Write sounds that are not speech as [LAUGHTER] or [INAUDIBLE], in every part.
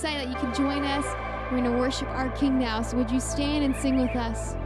excited that you could join us. We're going to worship our King now. So would you stand and sing with us?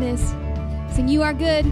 this. Sing, You Are Good.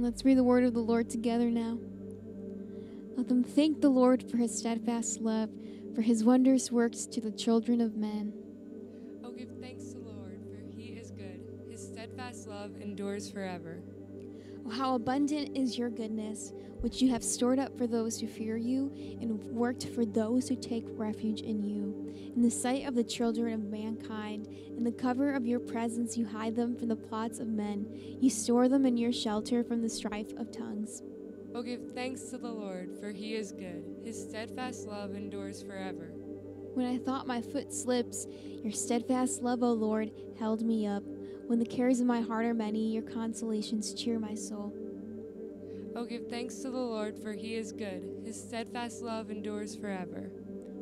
And let's read the word of the Lord together now. Let them thank the Lord for his steadfast love, for his wondrous works to the children of men. Oh, give thanks to the Lord, for he is good. His steadfast love endures forever. Oh, how abundant is your goodness, which you have stored up for those who fear you and worked for those who take refuge in you. In the sight of the children of mankind, in the cover of your presence, you hide them from the plots of men. You store them in your shelter from the strife of tongues. Oh, give thanks to the Lord, for he is good. His steadfast love endures forever. When I thought my foot slips, your steadfast love, O Lord, held me up. When the cares of my heart are many, your consolations cheer my soul. Oh, give thanks to the Lord, for he is good. His steadfast love endures forever.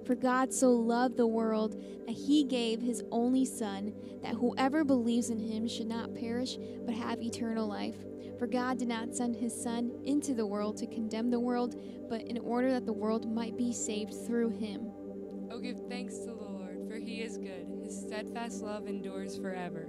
For God so loved the world that he gave his only Son, that whoever believes in him should not perish, but have eternal life. For God did not send his Son into the world to condemn the world, but in order that the world might be saved through him. Oh, give thanks to the Lord, for he is good. His steadfast love endures forever.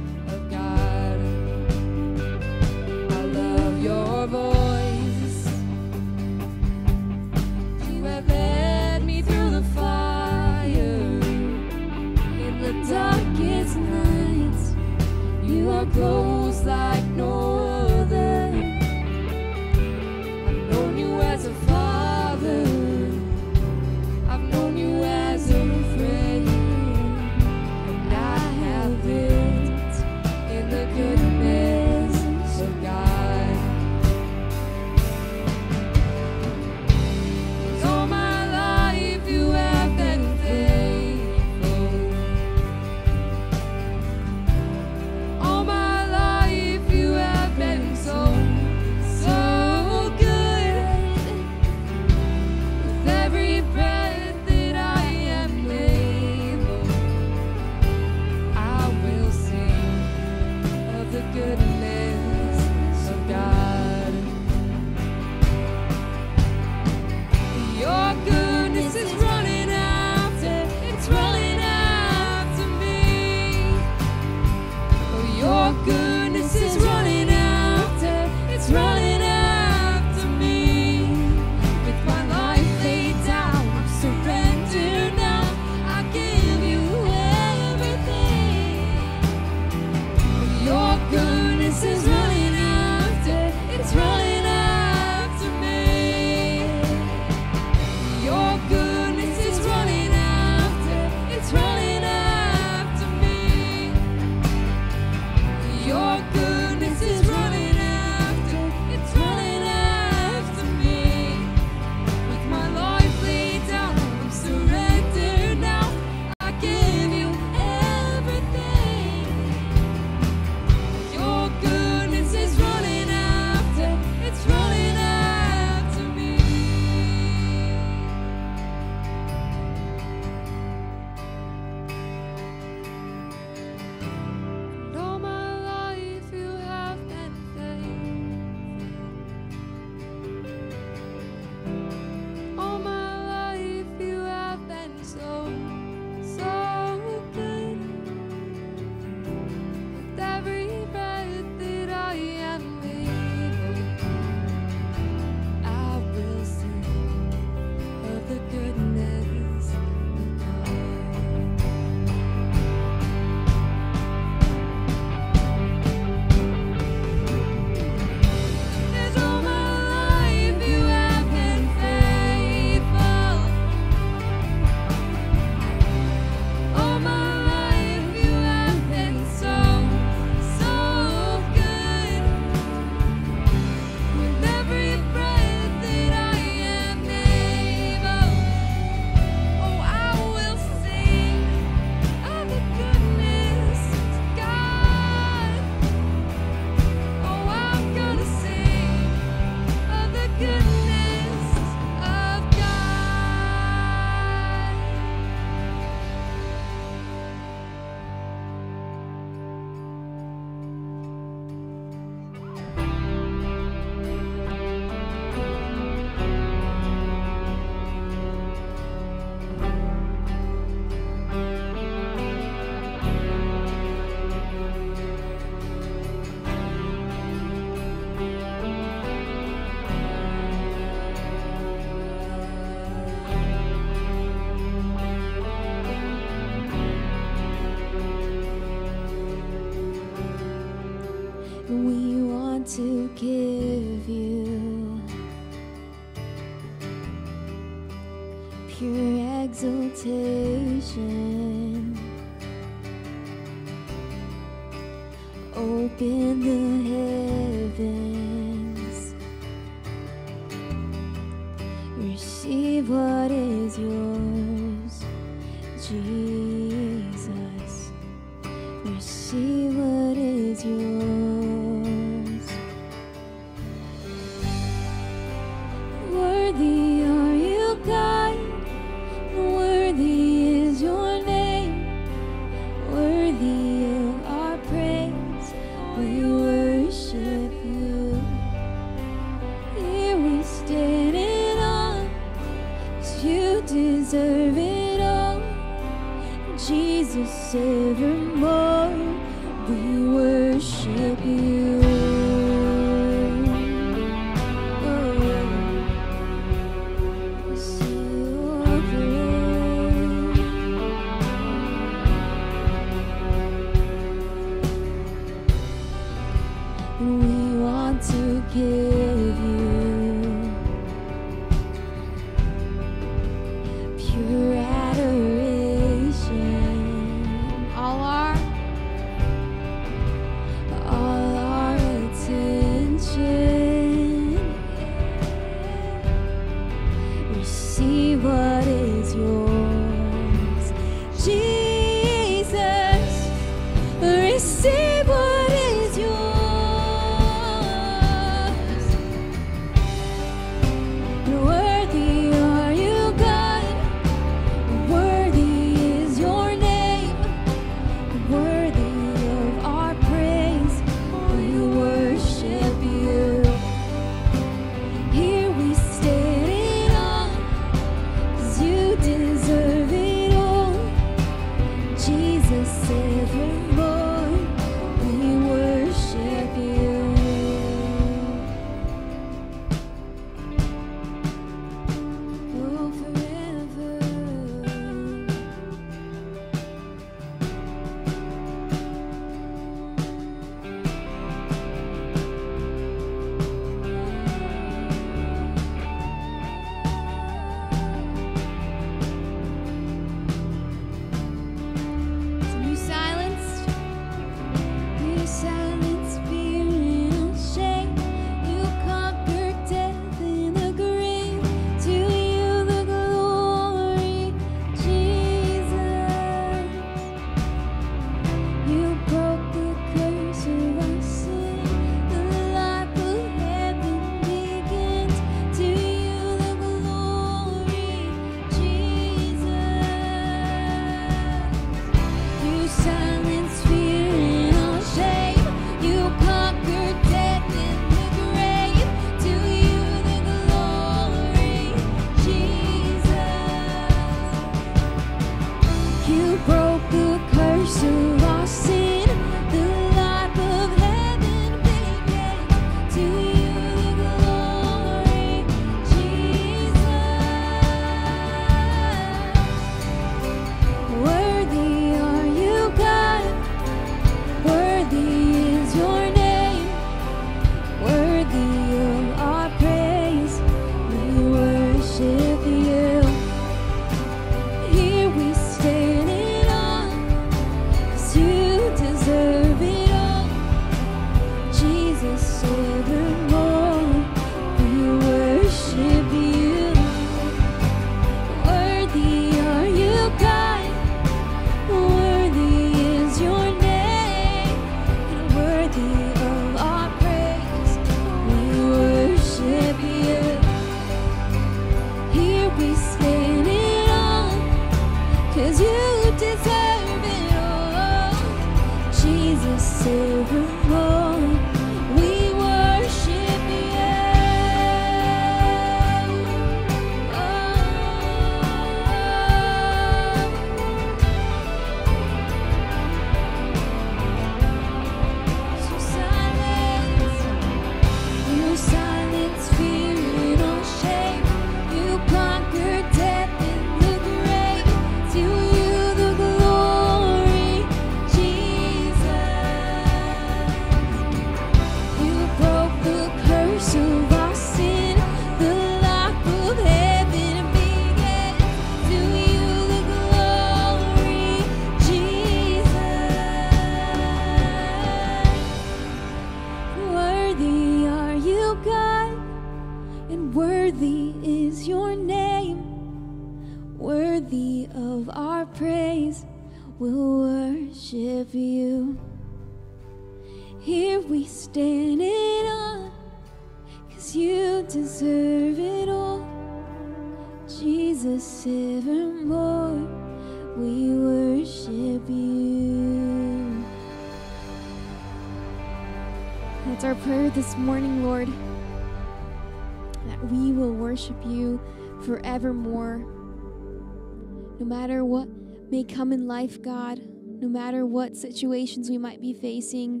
No matter what may come in life, God, no matter what situations we might be facing,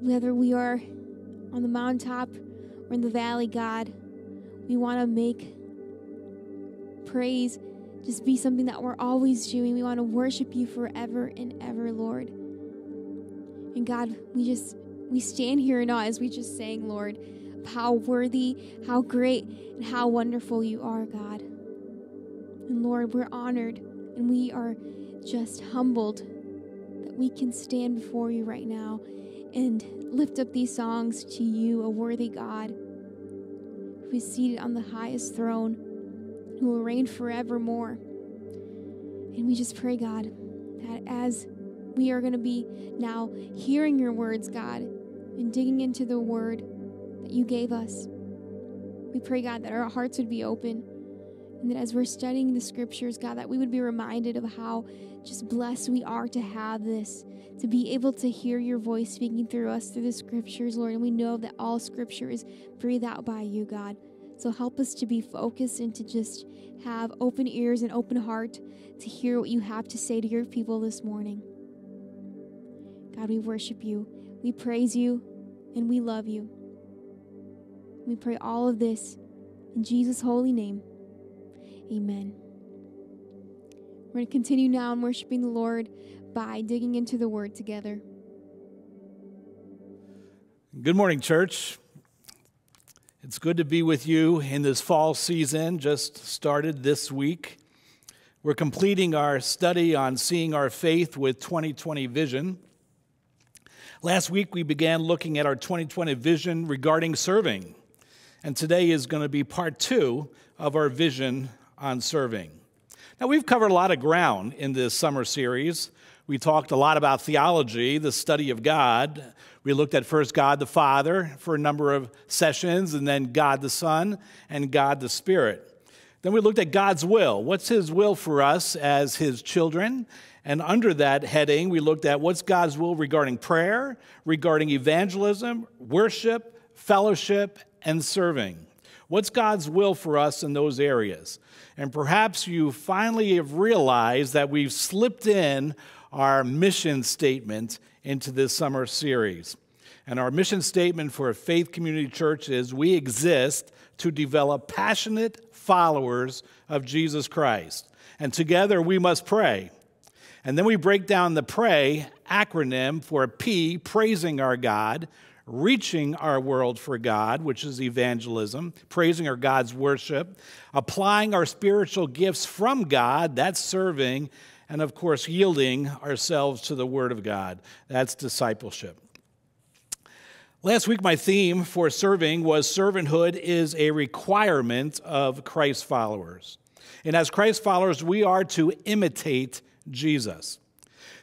whether we are on the mountaintop or in the valley, God, we want to make praise just be something that we're always doing. We want to worship you forever and ever, Lord. And God, we just we stand here in awe as we just sang, Lord, how worthy, how great, and how wonderful you are, God. And Lord, we're honored and we are just humbled that we can stand before you right now and lift up these songs to you, a worthy God who is seated on the highest throne, who will reign forevermore. And we just pray, God, that as we are going to be now hearing your words, God, and digging into the word that you gave us. We pray, God, that our hearts would be open and that as we're studying the scriptures, God, that we would be reminded of how just blessed we are to have this, to be able to hear your voice speaking through us through the scriptures, Lord. And we know that all scripture is breathed out by you, God. So help us to be focused and to just have open ears and open heart to hear what you have to say to your people this morning. God, we worship you, we praise you, and we love you. We pray all of this in Jesus' holy name. Amen. We're going to continue now in worshiping the Lord by digging into the word together. Good morning, church. It's good to be with you in this fall season, just started this week. We're completing our study on seeing our faith with 2020 vision. Last week, we began looking at our 2020 vision regarding serving, and today is going to be part two of our vision on serving. Now, we've covered a lot of ground in this summer series. We talked a lot about theology, the study of God. We looked at first God the Father for a number of sessions, and then God the Son and God the Spirit. Then we looked at God's will. What's His will for us as His children? And under that heading, we looked at what's God's will regarding prayer, regarding evangelism, worship, fellowship, and serving. What's God's will for us in those areas? And perhaps you finally have realized that we've slipped in our mission statement into this summer series. And our mission statement for a faith community church is we exist to develop passionate followers of Jesus Christ. And together we must pray. And then we break down the pray acronym for P, praising our God, reaching our world for God, which is evangelism, praising our God's worship, applying our spiritual gifts from God, that's serving, and of course, yielding ourselves to the Word of God, that's discipleship. Last week, my theme for serving was servanthood is a requirement of Christ followers. And as Christ followers, we are to imitate Jesus.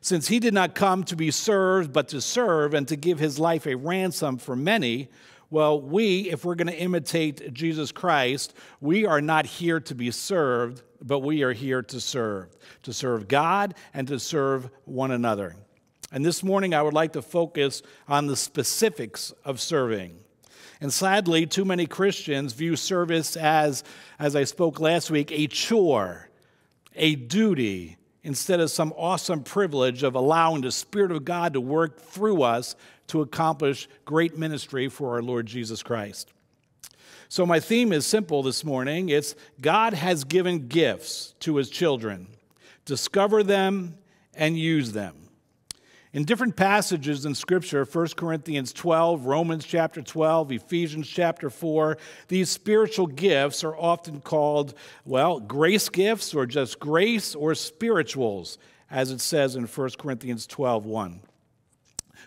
Since he did not come to be served, but to serve and to give his life a ransom for many, Well, we, if we're going to imitate Jesus Christ, we are not here to be served, but we are here to serve, to serve God and to serve one another. And this morning, I would like to focus on the specifics of serving. And sadly, too many Christians view service as, as I spoke last week, a chore, a duty, instead of some awesome privilege of allowing the Spirit of God to work through us to accomplish great ministry for our Lord Jesus Christ. So, my theme is simple this morning it's God has given gifts to his children. Discover them and use them. In different passages in Scripture, 1 Corinthians 12, Romans chapter 12, Ephesians chapter 4, these spiritual gifts are often called, well, grace gifts or just grace or spirituals, as it says in 1 Corinthians 12, 1.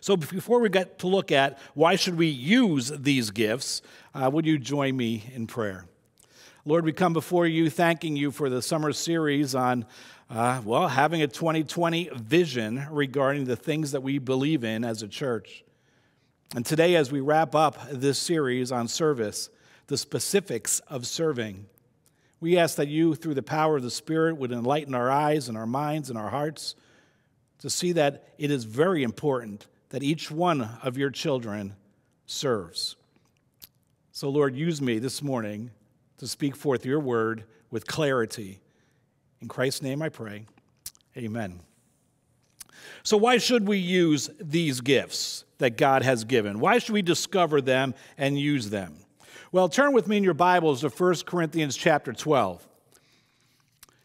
So before we get to look at why should we use these gifts, uh, would you join me in prayer? Lord, we come before you thanking you for the summer series on uh, well, having a 2020 vision regarding the things that we believe in as a church. And today, as we wrap up this series on service, the specifics of serving, we ask that you, through the power of the Spirit, would enlighten our eyes and our minds and our hearts to see that it is very important that each one of your children serves. So, Lord, use me this morning to speak forth your word with clarity in Christ's name I pray. Amen. So, why should we use these gifts that God has given? Why should we discover them and use them? Well, turn with me in your Bibles to 1 Corinthians chapter 12.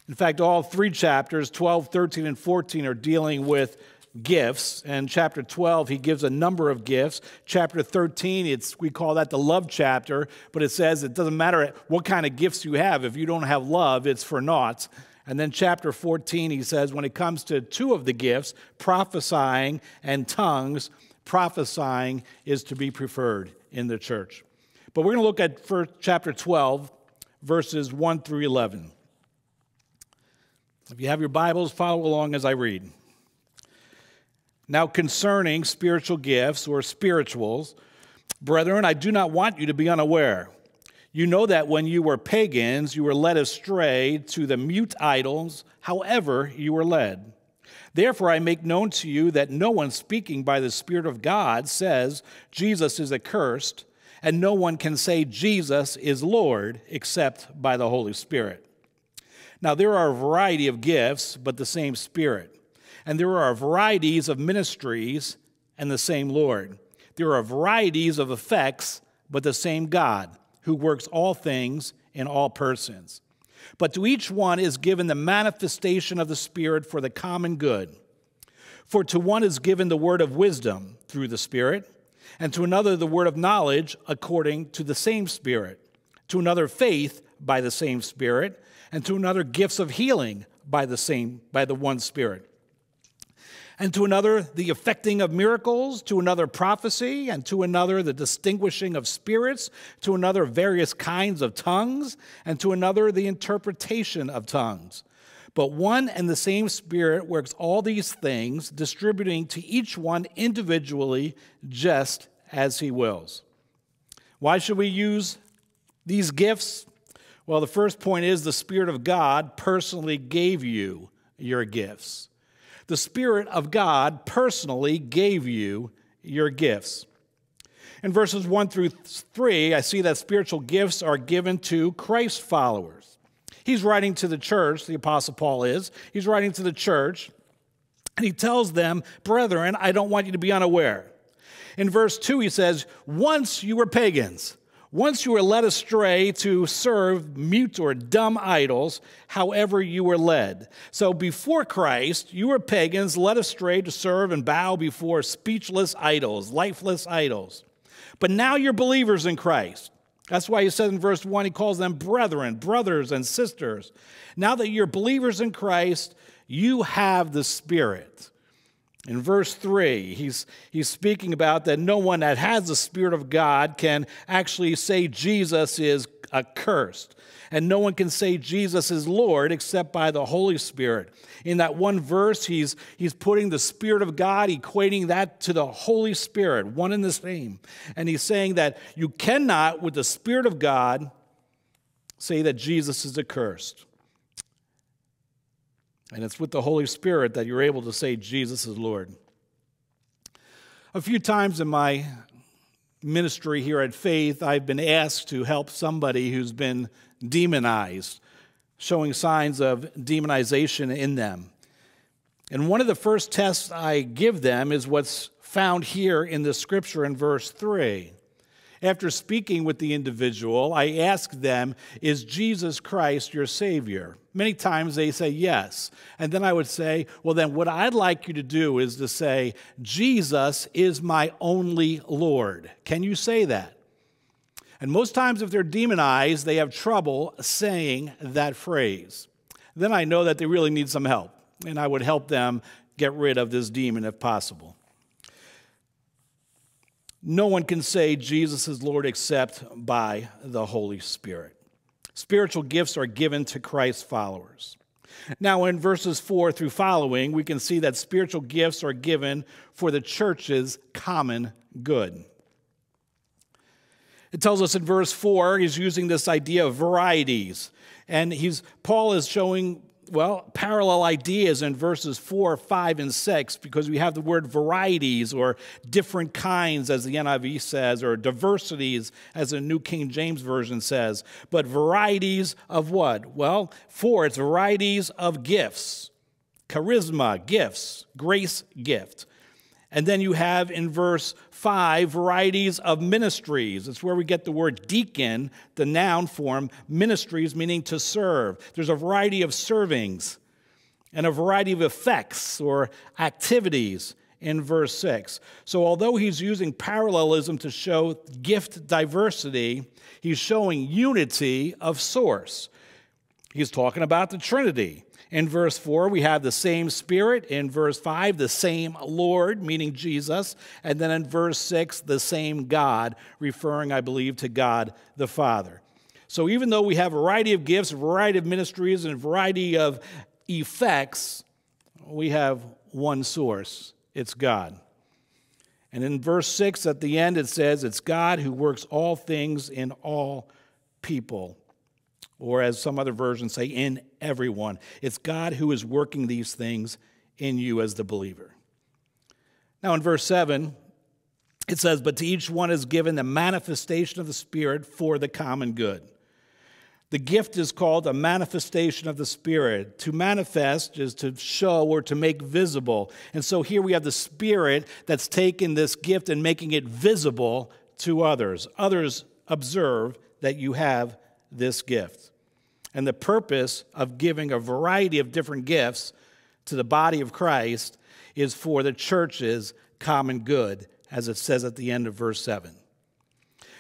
In fact, all three chapters, 12, 13, and 14, are dealing with gifts. And chapter 12, he gives a number of gifts. Chapter 13, it's, we call that the love chapter, but it says it doesn't matter what kind of gifts you have. If you don't have love, it's for naught. And then, chapter 14, he says, when it comes to two of the gifts, prophesying and tongues, prophesying is to be preferred in the church. But we're going to look at first, chapter 12, verses 1 through 11. If you have your Bibles, follow along as I read. Now, concerning spiritual gifts or spirituals, brethren, I do not want you to be unaware. You know that when you were pagans, you were led astray to the mute idols, however, you were led. Therefore, I make known to you that no one speaking by the Spirit of God says Jesus is accursed, and no one can say Jesus is Lord except by the Holy Spirit. Now, there are a variety of gifts, but the same Spirit. And there are varieties of ministries and the same Lord. There are varieties of effects, but the same God who works all things in all persons. But to each one is given the manifestation of the Spirit for the common good. For to one is given the word of wisdom through the Spirit, and to another the word of knowledge according to the same Spirit, to another faith by the same Spirit, and to another gifts of healing by the same by the one Spirit and to another the effecting of miracles, to another prophecy, and to another the distinguishing of spirits, to another various kinds of tongues, and to another the interpretation of tongues. But one and the same Spirit works all these things, distributing to each one individually just as He wills. Why should we use these gifts? Well, the first point is the Spirit of God personally gave you your gifts the Spirit of God personally gave you your gifts. In verses 1 through 3, I see that spiritual gifts are given to Christ followers. He's writing to the church, the Apostle Paul is. He's writing to the church, and he tells them, Brethren, I don't want you to be unaware. In verse 2, he says, Once you were pagans, once you were led astray to serve mute or dumb idols, however you were led. So before Christ, you were pagans led astray to serve and bow before speechless idols, lifeless idols. But now you're believers in Christ. That's why he says in verse 1, he calls them brethren, brothers, and sisters. Now that you're believers in Christ, you have the Spirit. In verse 3, he's, he's speaking about that no one that has the Spirit of God can actually say Jesus is accursed. And no one can say Jesus is Lord except by the Holy Spirit. In that one verse, he's, he's putting the Spirit of God, equating that to the Holy Spirit, one and the same. And he's saying that you cannot, with the Spirit of God, say that Jesus is accursed. And it's with the Holy Spirit that you're able to say Jesus is Lord. A few times in my ministry here at Faith, I've been asked to help somebody who's been demonized, showing signs of demonization in them. And one of the first tests I give them is what's found here in the scripture in verse 3. After speaking with the individual, I ask them, Is Jesus Christ your Savior? Many times they say yes. And then I would say, Well, then what I'd like you to do is to say, Jesus is my only Lord. Can you say that? And most times, if they're demonized, they have trouble saying that phrase. Then I know that they really need some help, and I would help them get rid of this demon if possible. No one can say Jesus is Lord except by the Holy Spirit. Spiritual gifts are given to Christ's followers. Now, in verses 4 through following, we can see that spiritual gifts are given for the church's common good. It tells us in verse 4, he's using this idea of varieties. And he's, Paul is showing well, parallel ideas in verses 4, 5, and 6 because we have the word varieties or different kinds, as the NIV says, or diversities, as the New King James Version says. But varieties of what? Well, four, it's varieties of gifts charisma, gifts, grace gift. And then you have in verse 5 varieties of ministries. It's where we get the word deacon, the noun form, ministries meaning to serve. There's a variety of servings and a variety of effects or activities in verse 6. So, although he's using parallelism to show gift diversity, he's showing unity of source. He's talking about the Trinity. In verse 4, we have the same Spirit. In verse 5, the same Lord, meaning Jesus. And then in verse 6, the same God, referring, I believe, to God the Father. So even though we have a variety of gifts, a variety of ministries, and a variety of effects, we have one source it's God. And in verse 6 at the end, it says, It's God who works all things in all people or as some other versions say, in everyone. It's God who is working these things in you as the believer. Now, in verse 7, it says, But to each one is given the manifestation of the Spirit for the common good. The gift is called a manifestation of the Spirit. To manifest is to show or to make visible. And so here we have the Spirit that's taken this gift and making it visible to others. Others observe that you have this gift. And the purpose of giving a variety of different gifts to the body of Christ is for the church's common good, as it says at the end of verse 7.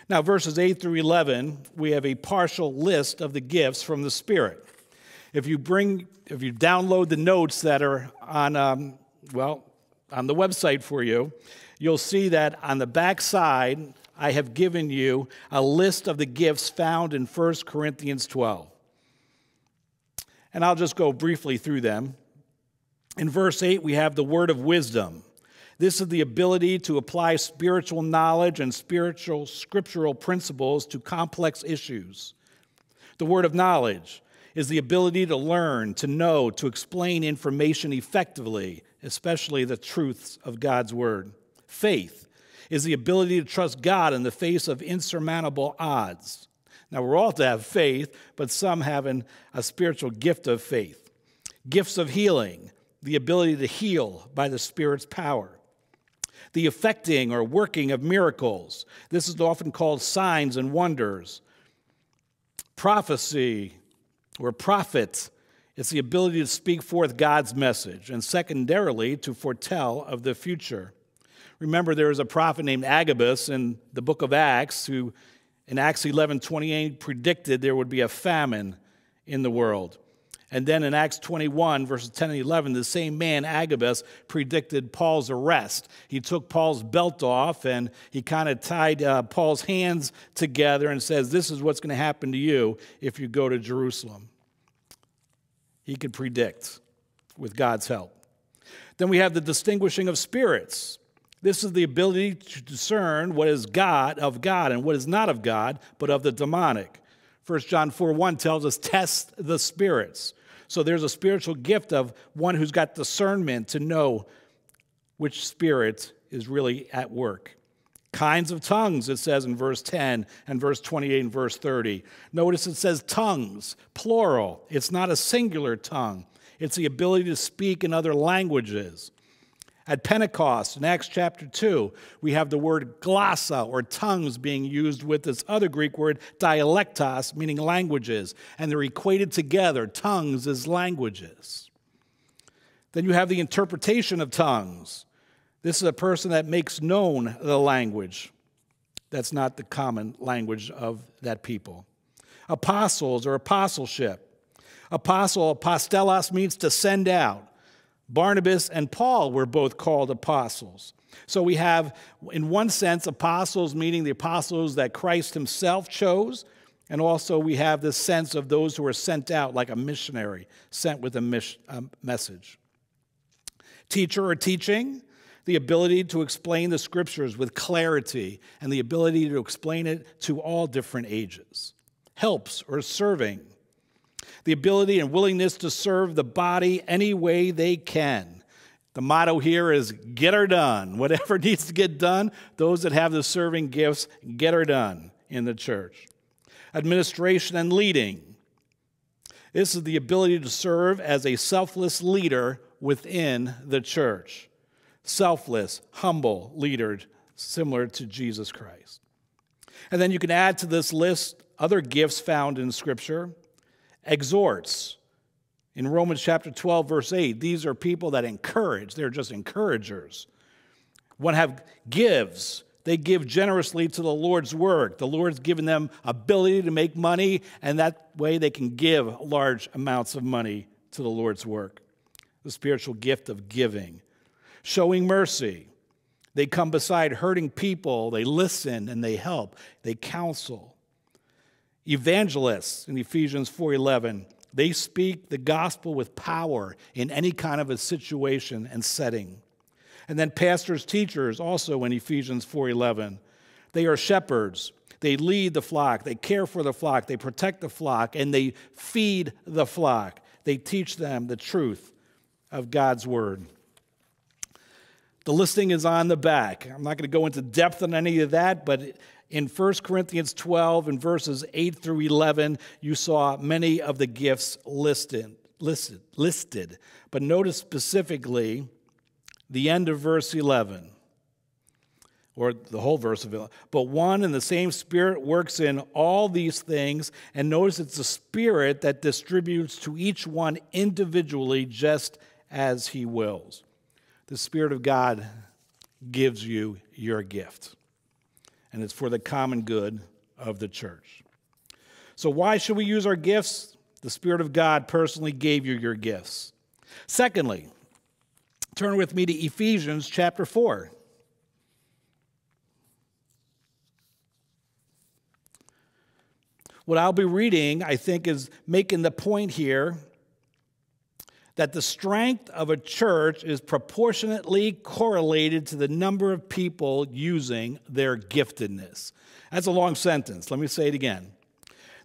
Now, verses 8 through 11, we have a partial list of the gifts from the Spirit. If you bring, if you download the notes that are on, um, well, on the website for you, you'll see that on the back side, I have given you a list of the gifts found in 1 Corinthians 12 and I'll just go briefly through them. In verse 8, we have the word of wisdom. This is the ability to apply spiritual knowledge and spiritual scriptural principles to complex issues. The word of knowledge is the ability to learn, to know, to explain information effectively, especially the truths of God's word. Faith is the ability to trust God in the face of insurmountable odds. Now, we're all to have faith, but some having a spiritual gift of faith. Gifts of healing, the ability to heal by the Spirit's power. The effecting or working of miracles. This is often called signs and wonders. Prophecy or prophet. It's the ability to speak forth God's message, and secondarily, to foretell of the future. Remember, there is a prophet named Agabus in the book of Acts who in Acts 11 28 predicted there would be a famine in the world. And then in Acts 21, verses 10 and 11, the same man, Agabus, predicted Paul's arrest. He took Paul's belt off and he kind of tied uh, Paul's hands together and says, This is what's going to happen to you if you go to Jerusalem. He could predict with God's help. Then we have the distinguishing of spirits. This is the ability to discern what is God of God and what is not of God, but of the demonic. 1 John 4 1 tells us, test the spirits. So there's a spiritual gift of one who's got discernment to know which spirit is really at work. Kinds of tongues, it says in verse 10 and verse 28 and verse 30. Notice it says tongues, plural. It's not a singular tongue, it's the ability to speak in other languages. At Pentecost, in Acts chapter 2, we have the word glossa, or tongues, being used with this other Greek word, dialectos, meaning languages, and they're equated together. Tongues is languages. Then you have the interpretation of tongues. This is a person that makes known the language. That's not the common language of that people. Apostles or apostleship. Apostle, apostelos, means to send out. Barnabas and Paul were both called apostles. So we have, in one sense, apostles meaning the apostles that Christ himself chose. And also we have this sense of those who are sent out like a missionary, sent with a, mis- a message. Teacher or teaching, the ability to explain the scriptures with clarity and the ability to explain it to all different ages. Helps or serving, the ability and willingness to serve the body any way they can. The motto here is get her done. [LAUGHS] Whatever needs to get done, those that have the serving gifts, get her done in the church. Administration and leading. This is the ability to serve as a selfless leader within the church. Selfless, humble leader, similar to Jesus Christ. And then you can add to this list other gifts found in Scripture exhorts. In Romans chapter 12, verse 8, these are people that encourage, they're just encouragers. One have gives, they give generously to the Lord's work. The Lord's given them ability to make money, and that way they can give large amounts of money to the Lord's work. The spiritual gift of giving. Showing mercy. They come beside hurting people, they listen and they help, they counsel evangelists in Ephesians 4:11 they speak the gospel with power in any kind of a situation and setting. And then pastors teachers also in Ephesians 4:11 they are shepherds they lead the flock they care for the flock they protect the flock and they feed the flock they teach them the truth of God's word. The listing is on the back. I'm not going to go into depth on any of that, but in 1 Corinthians 12 and verses 8 through 11, you saw many of the gifts listed, listed, listed. But notice specifically the end of verse 11, or the whole verse of it. But one and the same Spirit works in all these things, and notice it's the Spirit that distributes to each one individually just as He wills. The Spirit of God gives you your gift and it's for the common good of the church. So, why should we use our gifts? The Spirit of God personally gave you your gifts. Secondly, turn with me to Ephesians chapter 4. What I'll be reading, I think, is making the point here that the strength of a church is proportionately correlated to the number of people using their giftedness. That's a long sentence. Let me say it again.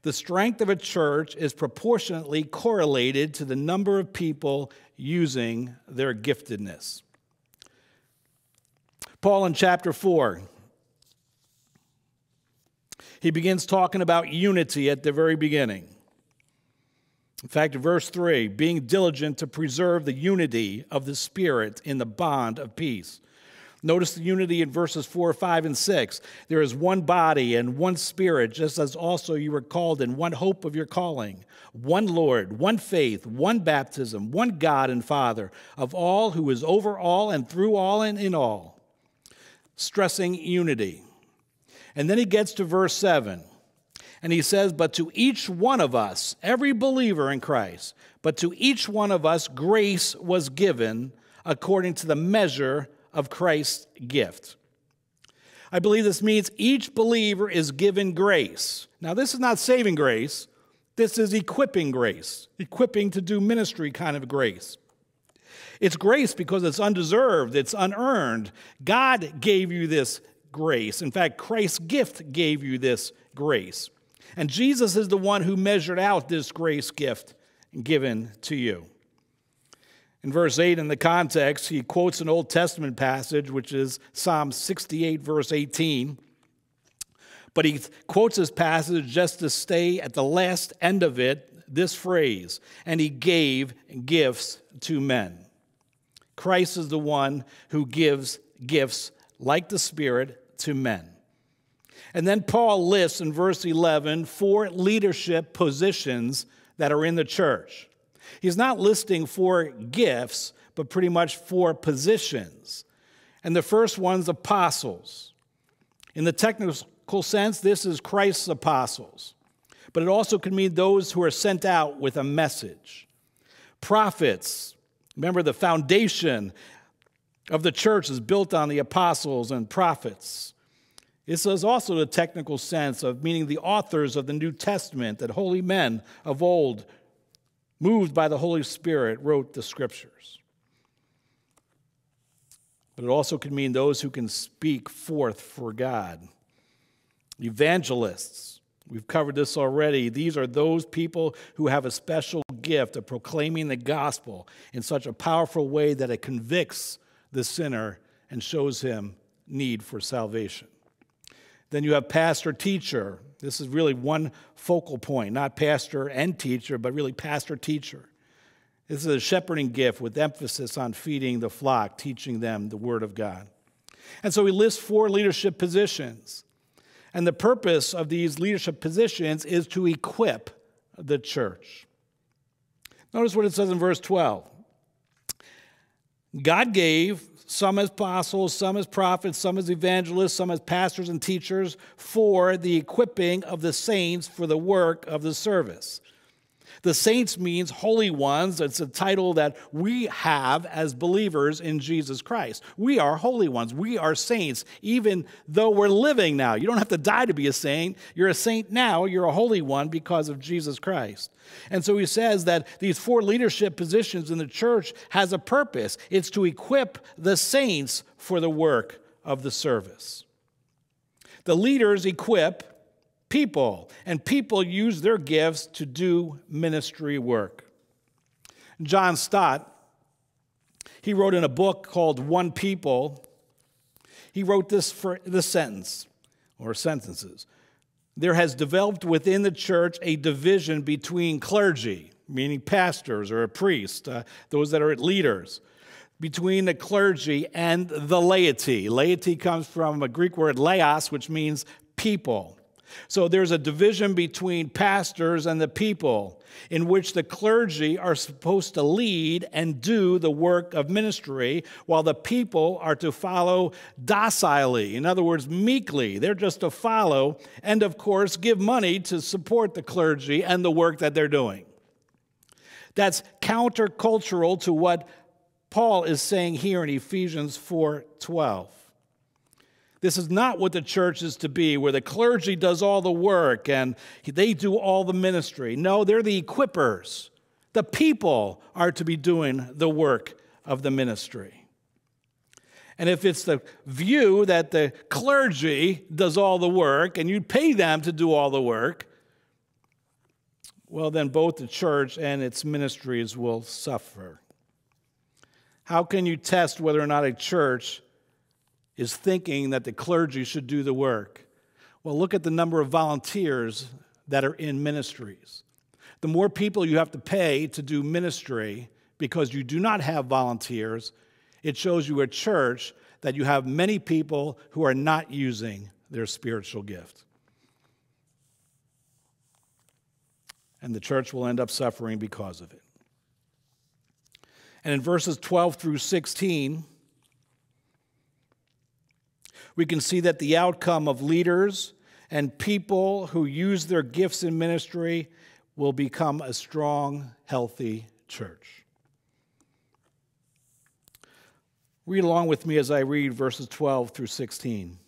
The strength of a church is proportionately correlated to the number of people using their giftedness. Paul in chapter 4, he begins talking about unity at the very beginning. In fact, verse 3 being diligent to preserve the unity of the Spirit in the bond of peace. Notice the unity in verses 4, 5, and 6. There is one body and one Spirit, just as also you were called in one hope of your calling, one Lord, one faith, one baptism, one God and Father of all who is over all and through all and in all. Stressing unity. And then he gets to verse 7 And he says, But to each one of us, every believer in Christ, but to each one of us, grace was given according to the measure of Christ's gift. I believe this means each believer is given grace. Now, this is not saving grace, this is equipping grace, equipping to do ministry kind of grace. It's grace because it's undeserved, it's unearned. God gave you this grace. In fact, Christ's gift gave you this grace. And Jesus is the one who measured out this grace gift given to you. In verse 8, in the context, he quotes an Old Testament passage, which is Psalm 68, verse 18. But he quotes this passage just to stay at the last end of it, this phrase, and he gave gifts to men. Christ is the one who gives gifts like the Spirit to men. And then Paul lists in verse 11 four leadership positions that are in the church. He's not listing four gifts, but pretty much four positions. And the first one's apostles. In the technical sense, this is Christ's apostles, but it also can mean those who are sent out with a message. Prophets, remember the foundation of the church is built on the apostles and prophets. This is also the technical sense of meaning the authors of the New Testament, that holy men of old, moved by the Holy Spirit, wrote the scriptures. But it also can mean those who can speak forth for God. Evangelists, we've covered this already. These are those people who have a special gift of proclaiming the gospel in such a powerful way that it convicts the sinner and shows him need for salvation. Then you have pastor teacher. This is really one focal point, not pastor and teacher, but really pastor teacher. This is a shepherding gift with emphasis on feeding the flock, teaching them the Word of God. And so he lists four leadership positions. And the purpose of these leadership positions is to equip the church. Notice what it says in verse 12 God gave some as apostles, some as prophets, some as evangelists, some as pastors and teachers for the equipping of the saints for the work of the service. The saints means holy ones. It's a title that we have as believers in Jesus Christ. We are holy ones. We are saints, even though we're living now. You don't have to die to be a saint. You're a saint now. You're a holy one because of Jesus Christ. And so he says that these four leadership positions in the church has a purpose. It's to equip the saints for the work of the service. The leaders equip people, and people use their gifts to do ministry work. John Stott, he wrote in a book called One People, he wrote this for this sentence or sentences. There has developed within the church a division between clergy, meaning pastors or a priest, uh, those that are leaders, between the clergy and the laity. Laity comes from a Greek word laos, which means people. So there's a division between pastors and the people in which the clergy are supposed to lead and do the work of ministry while the people are to follow docilely. In other words, meekly. They're just to follow and, of course, give money to support the clergy and the work that they're doing. That's countercultural to what Paul is saying here in Ephesians 4:12. This is not what the church is to be, where the clergy does all the work and they do all the ministry. No, they're the equippers. The people are to be doing the work of the ministry. And if it's the view that the clergy does all the work and you pay them to do all the work, well, then both the church and its ministries will suffer. How can you test whether or not a church is thinking that the clergy should do the work. Well, look at the number of volunteers that are in ministries. The more people you have to pay to do ministry because you do not have volunteers, it shows you a church that you have many people who are not using their spiritual gift. And the church will end up suffering because of it. And in verses 12 through 16, we can see that the outcome of leaders and people who use their gifts in ministry will become a strong, healthy church. Read along with me as I read verses 12 through 16.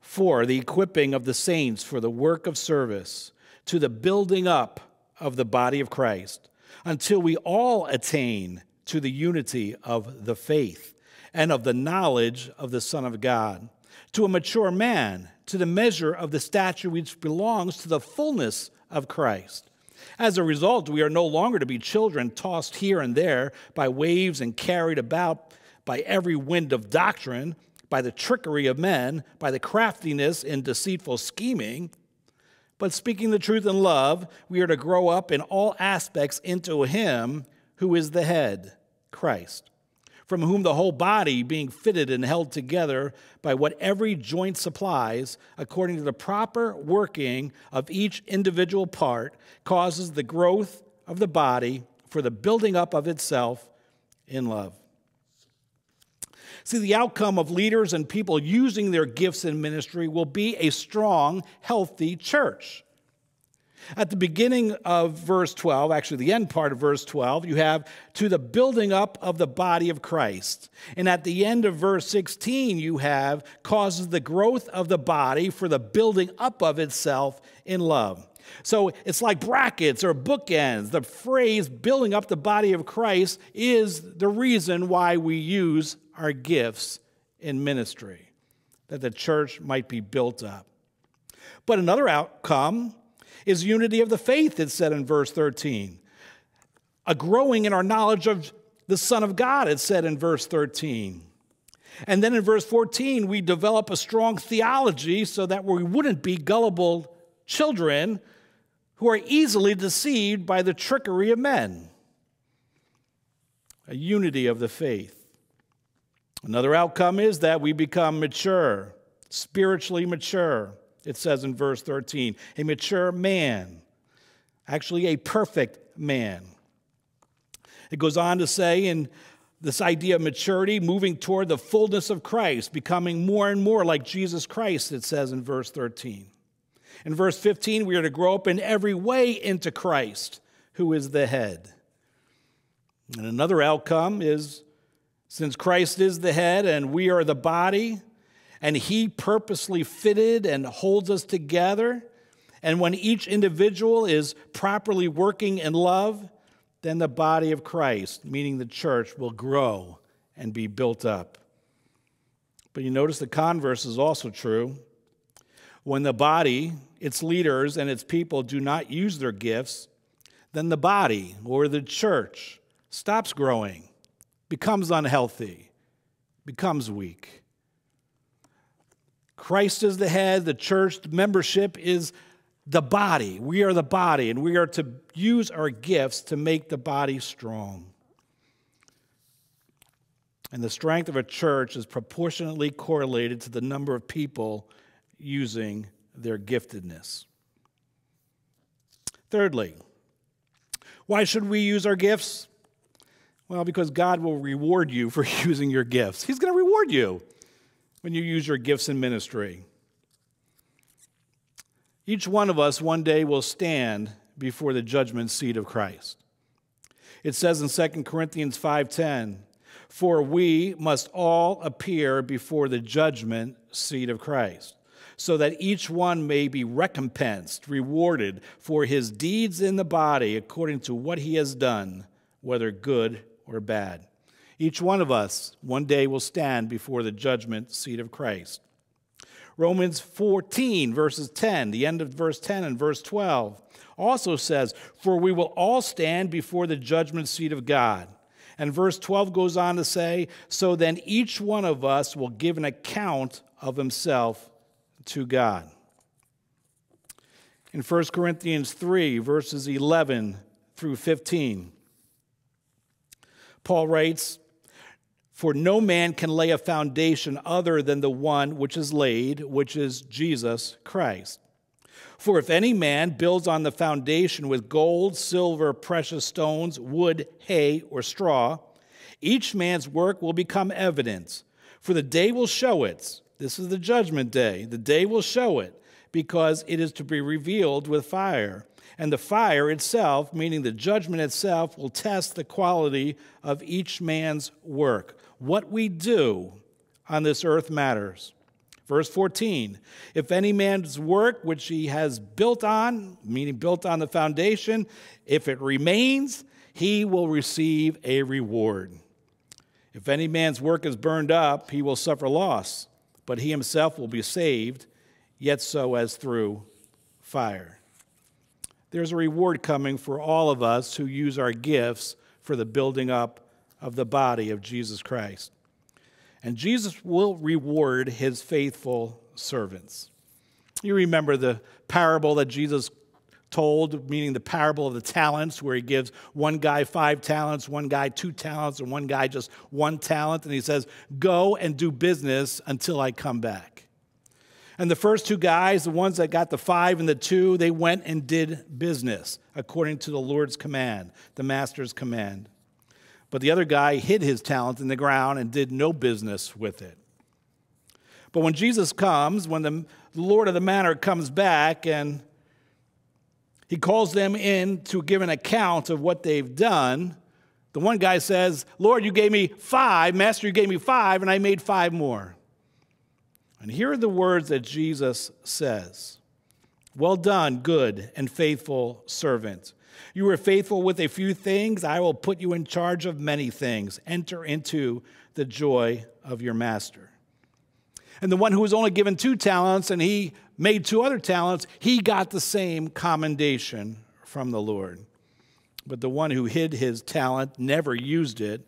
For the equipping of the saints for the work of service, to the building up of the body of Christ, until we all attain to the unity of the faith and of the knowledge of the Son of God, to a mature man, to the measure of the stature which belongs to the fullness of Christ. As a result, we are no longer to be children tossed here and there by waves and carried about by every wind of doctrine, by the trickery of men, by the craftiness and deceitful scheming. But speaking the truth in love, we are to grow up in all aspects into Him who is the head, Christ, from whom the whole body, being fitted and held together by what every joint supplies, according to the proper working of each individual part, causes the growth of the body for the building up of itself in love. See, the outcome of leaders and people using their gifts in ministry will be a strong, healthy church. At the beginning of verse 12, actually the end part of verse 12, you have to the building up of the body of Christ. And at the end of verse 16, you have causes the growth of the body for the building up of itself in love. So it's like brackets or bookends. The phrase building up the body of Christ is the reason why we use our gifts in ministry, that the church might be built up. But another outcome is unity of the faith, it said in verse 13. A growing in our knowledge of the Son of God, it said in verse 13. And then in verse 14, we develop a strong theology so that we wouldn't be gullible children who are easily deceived by the trickery of men. A unity of the faith. Another outcome is that we become mature, spiritually mature it says in verse 13, a mature man, actually a perfect man. It goes on to say in this idea of maturity, moving toward the fullness of Christ, becoming more and more like Jesus Christ, it says in verse 13. In verse 15, we are to grow up in every way into Christ, who is the head. And another outcome is since Christ is the head and we are the body, and He purposely fitted and holds us together. And when each individual is properly working in love, then the body of Christ, meaning the church, will grow and be built up. But you notice the converse is also true. When the body, its leaders, and its people do not use their gifts, then the body or the church stops growing, becomes unhealthy, becomes weak. Christ is the head, the church membership is the body. We are the body, and we are to use our gifts to make the body strong. And the strength of a church is proportionately correlated to the number of people using their giftedness. Thirdly, why should we use our gifts? Well, because God will reward you for [LAUGHS] using your gifts. He's going to reward you when you use your gifts in ministry. Each one of us one day will stand before the judgment seat of Christ. It says in 2 Corinthians 5:10, "For we must all appear before the judgment seat of Christ, so that each one may be recompensed, rewarded for his deeds in the body according to what he has done, whether good or bad." Each one of us one day will stand before the judgment seat of Christ. Romans 14, verses 10, the end of verse 10 and verse 12, also says, For we will all stand before the judgment seat of God. And verse 12 goes on to say, So then each one of us will give an account of himself to God. In 1 Corinthians 3, verses 11 through 15, Paul writes, for no man can lay a foundation other than the one which is laid, which is Jesus Christ. For if any man builds on the foundation with gold, silver, precious stones, wood, hay, or straw, each man's work will become evidence. for the day will show it, This is the judgment day. The day will show it because it is to be revealed with fire. And the fire itself, meaning the judgment itself, will test the quality of each man's work. What we do on this earth matters. Verse 14 If any man's work which he has built on, meaning built on the foundation, if it remains, he will receive a reward. If any man's work is burned up, he will suffer loss, but he himself will be saved, yet so as through fire. There's a reward coming for all of us who use our gifts for the building up of the body of Jesus Christ. And Jesus will reward his faithful servants. You remember the parable that Jesus told, meaning the parable of the talents, where he gives one guy five talents, one guy two talents, and one guy just one talent. And he says, Go and do business until I come back. And the first two guys, the ones that got the five and the two, they went and did business according to the Lord's command, the master's command. But the other guy hid his talent in the ground and did no business with it. But when Jesus comes, when the Lord of the manor comes back and he calls them in to give an account of what they've done. The one guy says, Lord, you gave me five, Master, you gave me five, and I made five more. And here are the words that Jesus says Well done, good and faithful servant. You were faithful with a few things, I will put you in charge of many things. Enter into the joy of your master. And the one who was only given two talents and he made two other talents, he got the same commendation from the Lord. But the one who hid his talent, never used it,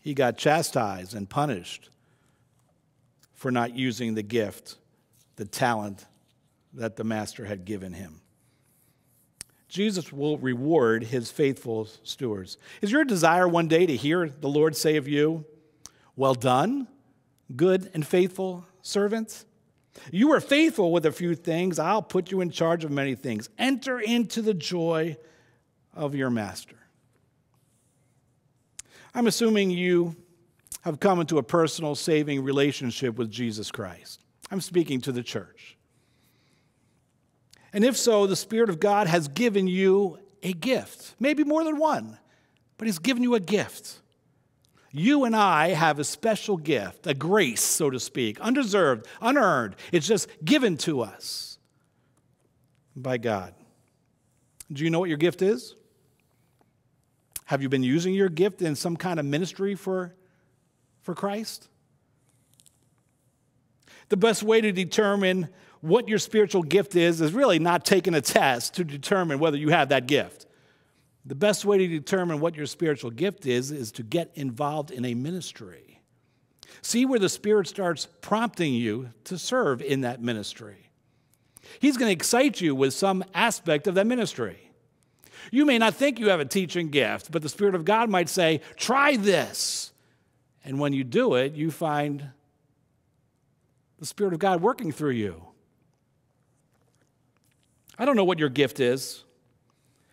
he got chastised and punished for not using the gift, the talent that the master had given him. Jesus will reward his faithful stewards. Is your desire one day to hear the Lord say of you, Well done, good and faithful servant? You were faithful with a few things, I'll put you in charge of many things. Enter into the joy of your master. I'm assuming you have come into a personal saving relationship with Jesus Christ. I'm speaking to the church. And if so, the Spirit of God has given you a gift, maybe more than one, but He's given you a gift. You and I have a special gift, a grace, so to speak, undeserved, unearned. It's just given to us by God. Do you know what your gift is? Have you been using your gift in some kind of ministry for, for Christ? The best way to determine what your spiritual gift is is really not taking a test to determine whether you have that gift. The best way to determine what your spiritual gift is is to get involved in a ministry. See where the Spirit starts prompting you to serve in that ministry. He's going to excite you with some aspect of that ministry. You may not think you have a teaching gift, but the Spirit of God might say, try this. And when you do it, you find the Spirit of God working through you. I don't know what your gift is.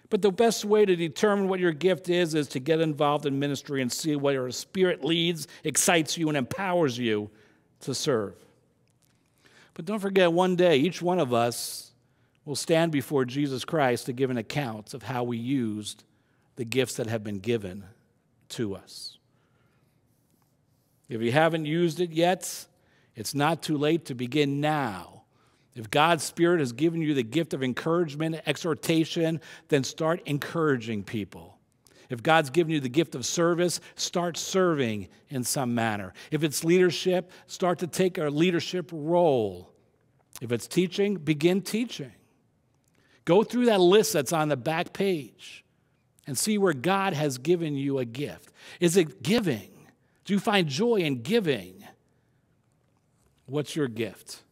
But the best way to determine what your gift is is to get involved in ministry and see where your spirit leads, excites you, and empowers you to serve. But don't forget, one day, each one of us will stand before Jesus Christ to give an account of how we used the gifts that have been given to us. If you haven't used it yet, it's not too late to begin now if God's Spirit has given you the gift of encouragement, exhortation, then start encouraging people. If God's given you the gift of service, start serving in some manner. If it's leadership, start to take a leadership role. If it's teaching, begin teaching. Go through that list that's on the back page and see where God has given you a gift. Is it giving? Do you find joy in giving? What's your gift?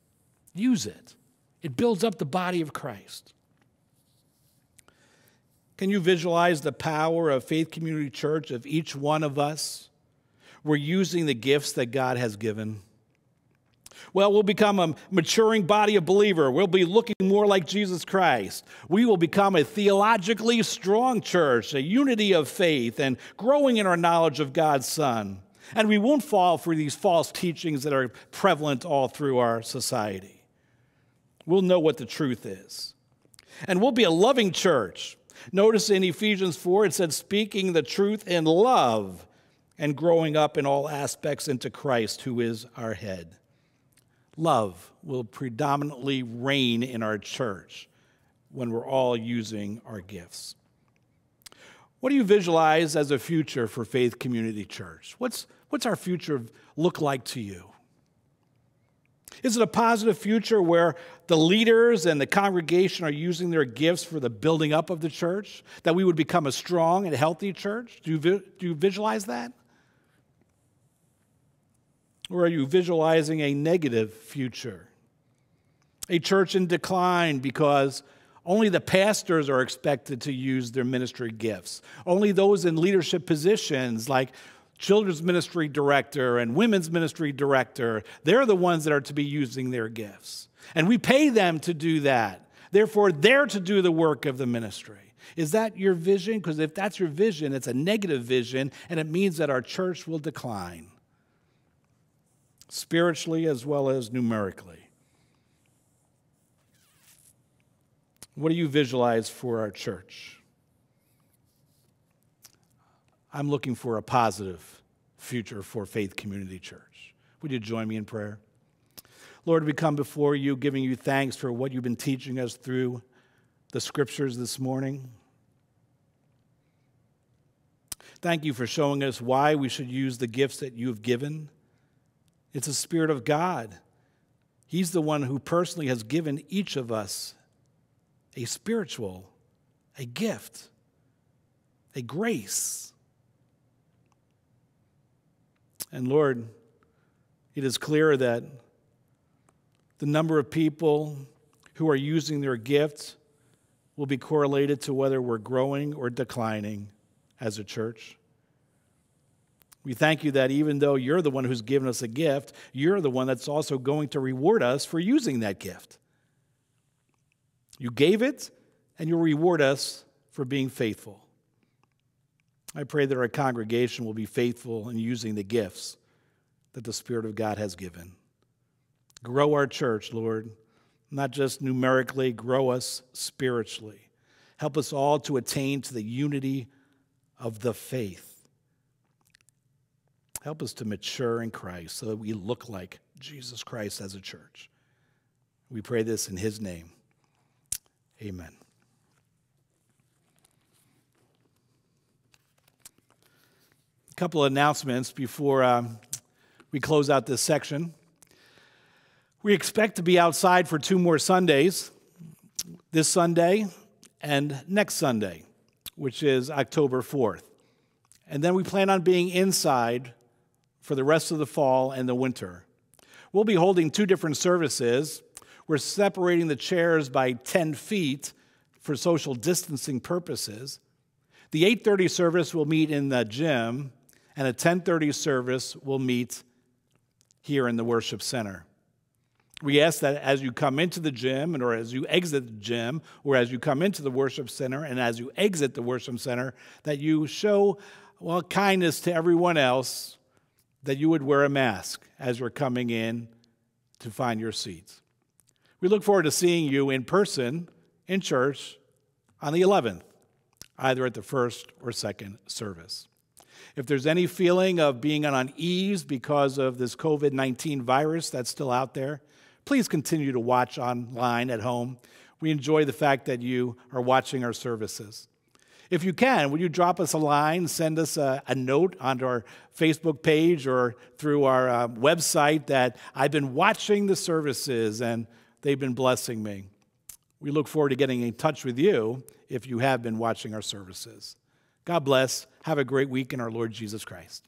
Use it. It builds up the body of Christ. Can you visualize the power of Faith Community Church of each one of us? We're using the gifts that God has given. Well, we'll become a maturing body of believer. We'll be looking more like Jesus Christ. We will become a theologically strong church, a unity of faith, and growing in our knowledge of God's Son. And we won't fall for these false teachings that are prevalent all through our society. We'll know what the truth is. And we'll be a loving church. Notice in Ephesians 4, it said, speaking the truth in love and growing up in all aspects into Christ, who is our head. Love will predominantly reign in our church when we're all using our gifts. What do you visualize as a future for Faith Community Church? What's, what's our future look like to you? Is it a positive future where the leaders and the congregation are using their gifts for the building up of the church? That we would become a strong and healthy church? Do you, do you visualize that? Or are you visualizing a negative future? A church in decline because only the pastors are expected to use their ministry gifts. Only those in leadership positions, like children's ministry director and women's ministry director, they're the ones that are to be using their gifts. And we pay them to do that. Therefore, they're to do the work of the ministry. Is that your vision? Because if that's your vision, it's a negative vision, and it means that our church will decline spiritually as well as numerically. What do you visualize for our church? I'm looking for a positive future for Faith Community Church. Would you join me in prayer? Lord, we come before you giving you thanks for what you've been teaching us through the scriptures this morning. Thank you for showing us why we should use the gifts that you've given. It's the Spirit of God. He's the one who personally has given each of us a spiritual, a gift, a grace. And Lord, it is clear that the number of people who are using their gift will be correlated to whether we're growing or declining as a church. We thank you that even though you're the one who's given us a gift, you're the one that's also going to reward us for using that gift. You gave it, and you'll reward us for being faithful. I pray that our congregation will be faithful in using the gifts that the Spirit of God has given. Grow our church, Lord, not just numerically, grow us spiritually. Help us all to attain to the unity of the faith. Help us to mature in Christ so that we look like Jesus Christ as a church. We pray this in His name. Amen. A couple of announcements before um, we close out this section. We expect to be outside for two more Sundays this Sunday and next Sunday, which is October 4th. And then we plan on being inside for the rest of the fall and the winter. We'll be holding two different services we're separating the chairs by 10 feet for social distancing purposes. The 8:30 service will meet in the gym and a 10:30 service will meet here in the worship center. We ask that as you come into the gym and or as you exit the gym or as you come into the worship center and as you exit the worship center that you show well kindness to everyone else that you would wear a mask as you're coming in to find your seats. We look forward to seeing you in person in church on the 11th, either at the first or second service. If there's any feeling of being on unease because of this COVID 19 virus that's still out there, please continue to watch online at home. We enjoy the fact that you are watching our services. If you can, would you drop us a line, send us a, a note onto our Facebook page or through our uh, website that I've been watching the services and They've been blessing me. We look forward to getting in touch with you if you have been watching our services. God bless. Have a great week in our Lord Jesus Christ.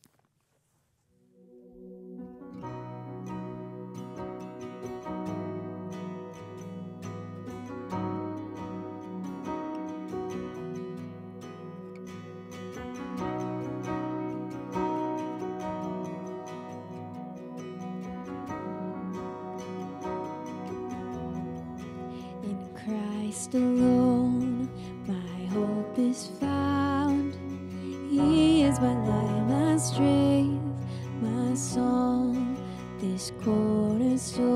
In Christ alone, my hope is found my light, my strength, my song, this cornerstone.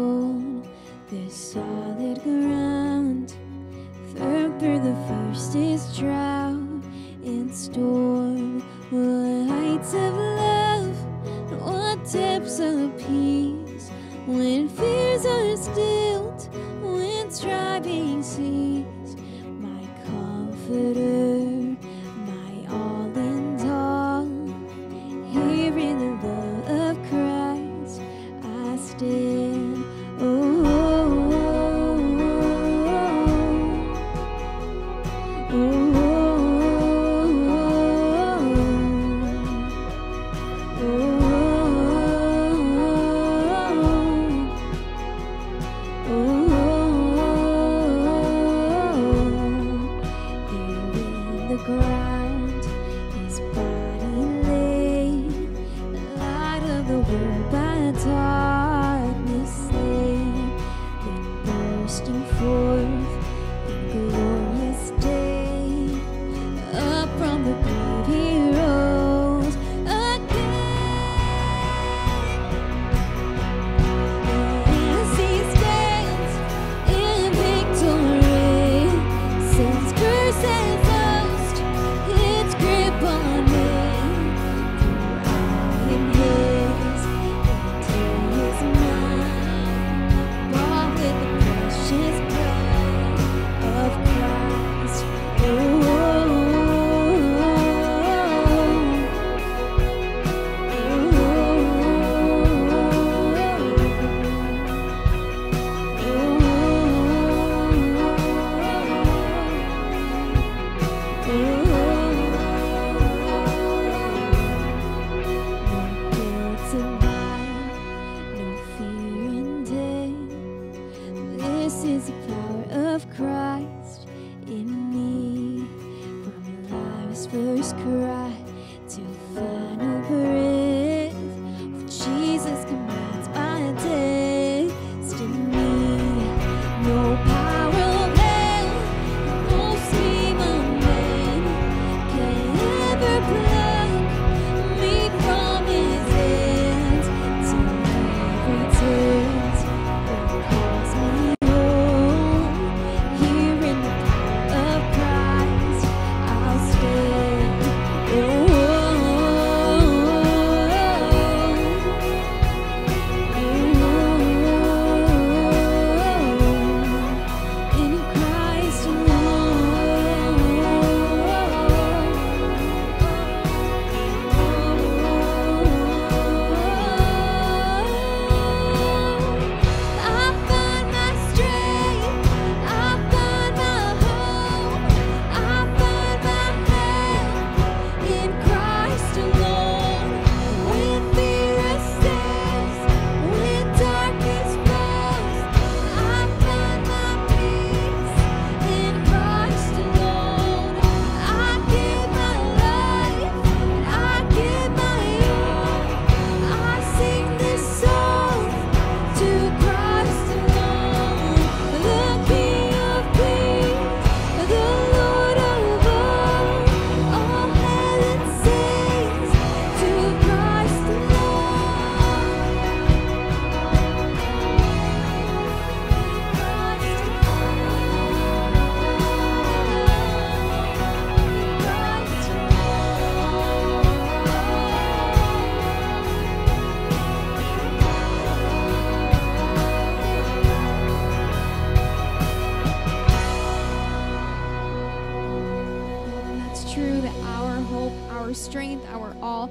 our strength, our all,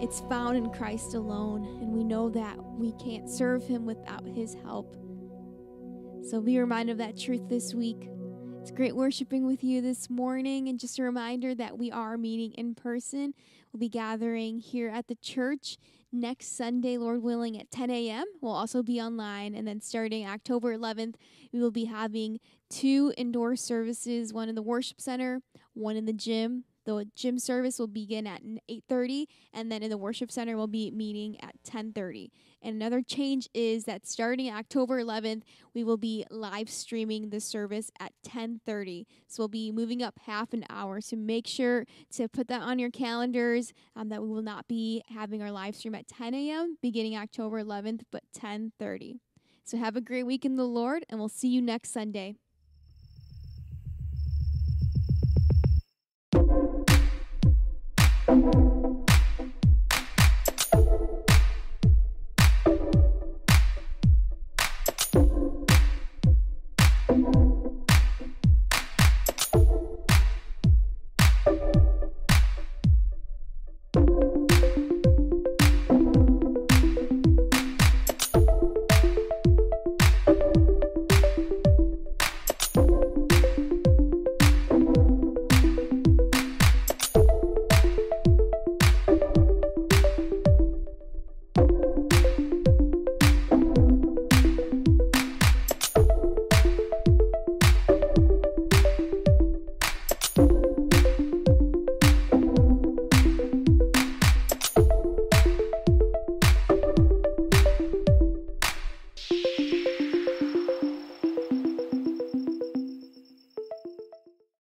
it's found in Christ alone. And we know that we can't serve Him without His help. So be reminded of that truth this week. It's great worshiping with you this morning. And just a reminder that we are meeting in person. We'll be gathering here at the church next Sunday, Lord willing, at 10 a.m. We'll also be online. And then starting October 11th, we will be having two indoor services one in the worship center, one in the gym. The gym service will begin at 8:30 and then in the worship center we'll be meeting at 10:30. And another change is that starting October 11th, we will be live streaming the service at 10:30. So we'll be moving up half an hour. So make sure to put that on your calendars um, that we will not be having our live stream at 10 a.m. beginning October 11th, but 10:30. So have a great week in the Lord, and we'll see you next Sunday.